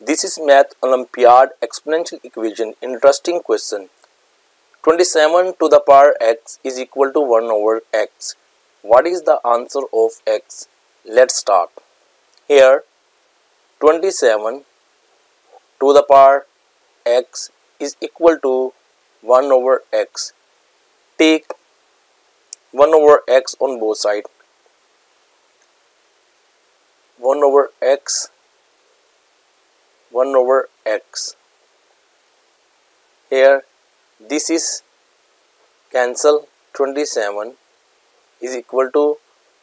This is Math Olympiad exponential equation. Interesting question. 27 to the power x is equal to 1 over x. What is the answer of x? Let's start. Here 27 to the power x is equal to 1 over x. Take 1 over x on both sides. 1 over x 1 over x. Here this is cancel 27 is equal to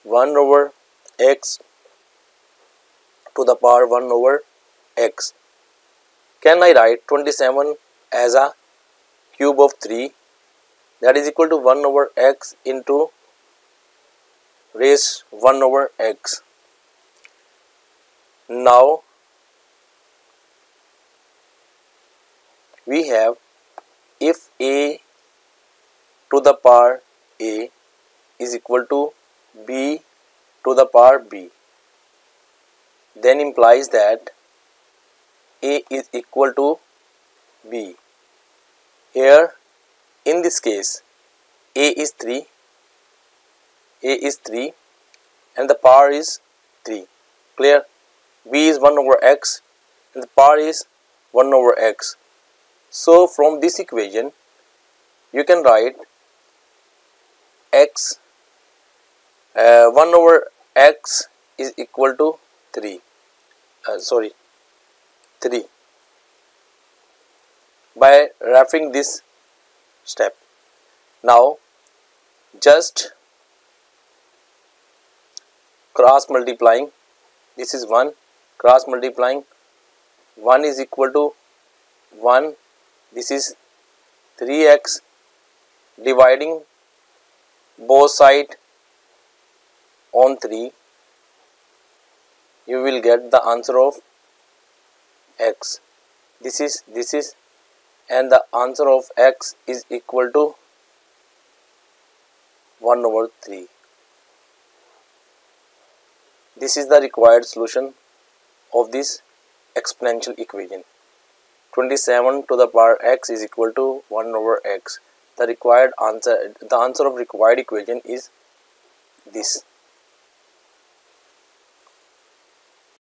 1 over x to the power 1 over x. Can I write 27 as a cube of 3 that is equal to 1 over x into raise 1 over x. Now we have if a to the power a is equal to b to the power b then implies that a is equal to b. Here in this case a is 3 a is 3 and the power is 3 clear? B is 1 over x and the power is 1 over x. So from this equation you can write x uh, 1 over x is equal to 3 uh, sorry 3 by referring this step. Now just cross multiplying this is 1 cross multiplying 1 is equal to 1 this is 3x dividing both side on 3 you will get the answer of x. This is this is and the answer of x is equal to 1 over 3 this is the required solution of this exponential equation 27 to the power x is equal to 1 over x. The required answer the answer of required equation is this